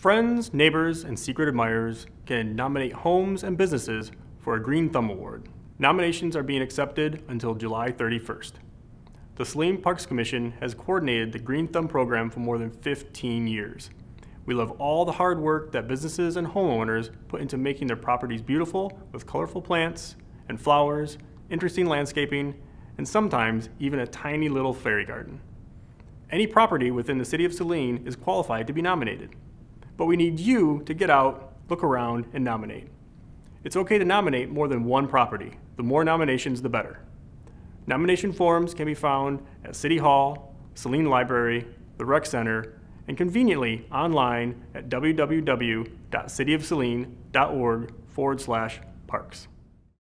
Friends, neighbors, and secret admirers can nominate homes and businesses for a Green Thumb Award. Nominations are being accepted until July 31st. The Saline Parks Commission has coordinated the Green Thumb program for more than 15 years. We love all the hard work that businesses and homeowners put into making their properties beautiful with colorful plants and flowers, interesting landscaping, and sometimes even a tiny little fairy garden. Any property within the city of Saline is qualified to be nominated. But we need you to get out, look around, and nominate. It's okay to nominate more than one property. The more nominations, the better. Nomination forms can be found at City Hall, Saline Library, the Rec Center, and conveniently online at www.cityofsaline.org forward slash parks.